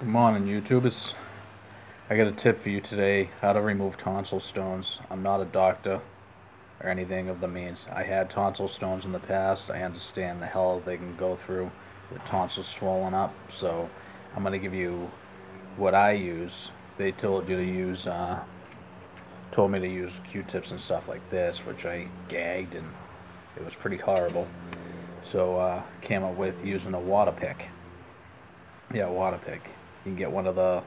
Good morning, YouTubers. I got a tip for you today, how to remove tonsil stones. I'm not a doctor or anything of the means. I had tonsil stones in the past. I understand the hell they can go through with tonsils swollen up. So I'm going to give you what I use. They told you to use, uh, told me to use Q-tips and stuff like this, which I gagged and it was pretty horrible. So uh, came up with using a water pick. Yeah, water pick. You can get one of the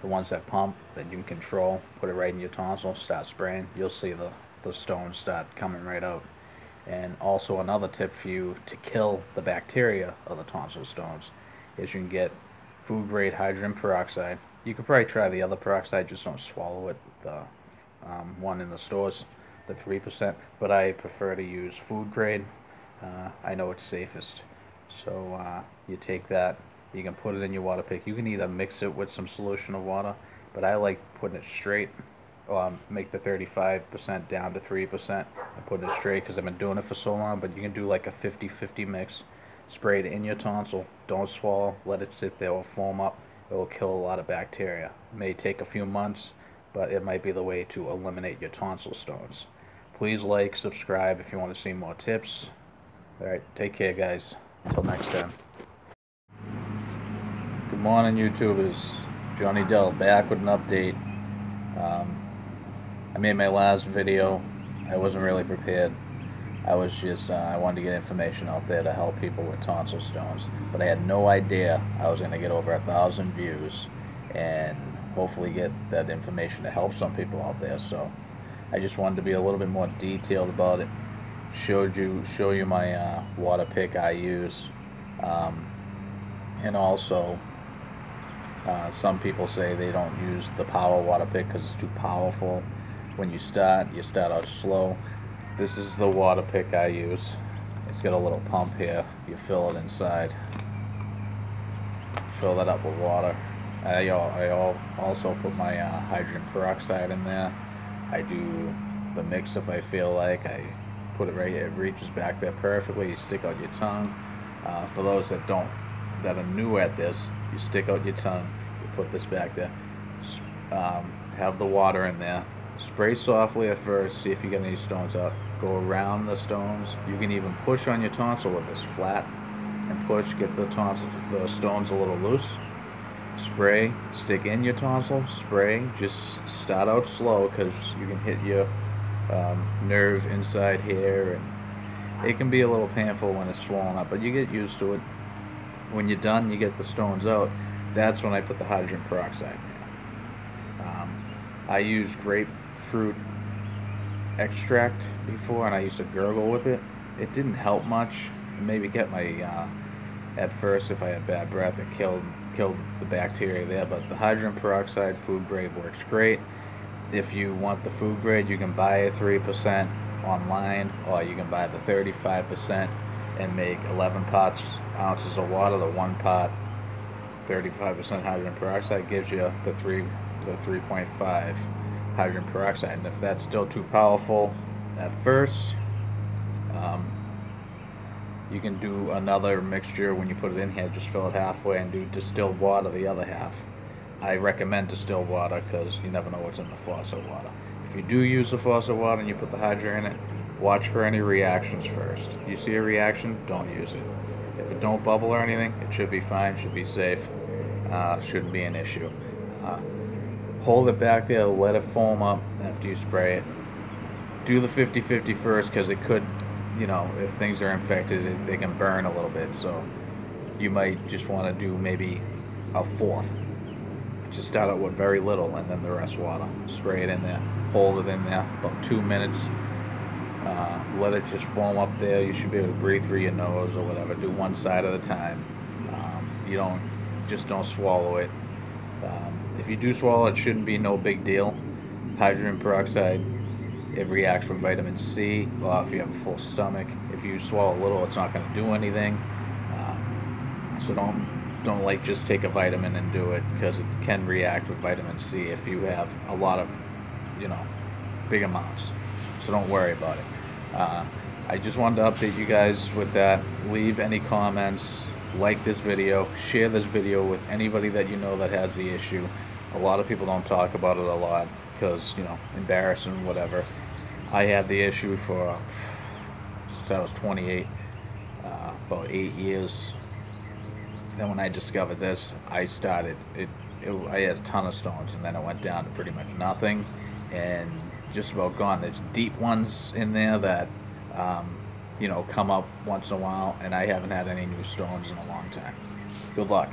the ones that pump that you can control. Put it right in your tonsil, start spraying. You'll see the the stones start coming right out. And also another tip for you to kill the bacteria of the tonsil stones is you can get food grade hydrogen peroxide. You could probably try the other peroxide, just don't swallow it. The um, one in the stores, the three percent. But I prefer to use food grade. Uh, I know it's safest. So uh, you take that you can put it in your water pick. You can either mix it with some solution of water, but I like putting it straight. Um, make the 35% down to 3% and put it straight because I've been doing it for so long. But you can do like a 50-50 mix. Spray it in your tonsil. Don't swallow. Let it sit there. It will foam up. It will kill a lot of bacteria. It may take a few months, but it might be the way to eliminate your tonsil stones. Please like, subscribe if you want to see more tips. Alright, take care guys. Until next time. Good morning, YouTubers. Johnny Del back with an update. Um, I made my last video. I wasn't really prepared. I was just, uh, I wanted to get information out there to help people with tonsil stones. But I had no idea I was going to get over a thousand views and hopefully get that information to help some people out there. So I just wanted to be a little bit more detailed about it. Showed you, show you my uh, water pick I use. Um, and also uh, some people say they don't use the power water pick because it's too powerful. When you start, you start out slow. This is the water pick I use. It's got a little pump here. You fill it inside. Fill that up with water. I, I also put my uh, hydrogen peroxide in there. I do the mix if I feel like. I put it right, it reaches back there perfectly. You stick out your tongue. Uh, for those that don't, that are new at this, you stick out your tongue you put this back there. Um, have the water in there. Spray softly at first, see if you get any stones out. Go around the stones. You can even push on your tonsil with this flat and push, get the tonsil, the stones a little loose. Spray, stick in your tonsil, spray. Just start out slow because you can hit your um, nerve inside here and it can be a little painful when it's swollen up, but you get used to it. When you're done, you get the stones out that's when I put the hydrogen peroxide in. um, I used grapefruit extract before and I used to gurgle with it. It didn't help much. It maybe get my, uh, at first if I had bad breath, it killed, killed the bacteria there, but the hydrogen peroxide food grade works great. If you want the food grade, you can buy it 3% online or you can buy the 35% and make 11 parts ounces of water, the one pot 35% hydrogen peroxide gives you the 3 to 3.5 hydrogen peroxide. And if that's still too powerful at first, um, you can do another mixture when you put it in here. Just fill it halfway and do distilled water the other half. I recommend distilled water because you never know what's in the faucet water. If you do use the faucet water and you put the hydrogen in it, watch for any reactions first. You see a reaction, don't use it. If it don't bubble or anything, it should be fine, should be safe uh, shouldn't be an issue. Uh, hold it back there, let it foam up after you spray it. Do the 50-50 first because it could, you know, if things are infected, it, they can burn a little bit. So you might just want to do maybe a fourth. Just start out with very little and then the rest water. Spray it in there, hold it in there about two minutes. Uh, let it just foam up there. You should be able to breathe through your nose or whatever. Do one side at a time. Um, you don't just don't swallow it. Um, if you do swallow it, shouldn't be no big deal. Hydrogen peroxide, it reacts with vitamin C. Well, if you have a full stomach, if you swallow a little, it's not going to do anything. Um, so don't don't like just take a vitamin and do it because it can react with vitamin C if you have a lot of, you know, big amounts. So don't worry about it. Uh, I just wanted to update you guys with that. Leave any comments like this video, share this video with anybody that you know that has the issue. A lot of people don't talk about it a lot because, you know, embarrassing, whatever. I had the issue for, since I was 28, uh, about eight years. Then when I discovered this, I started, it, it, I had a ton of stones and then it went down to pretty much nothing and just about gone. There's deep ones in there that, um, you know, come up once in a while, and I haven't had any new stones in a long time. Good luck.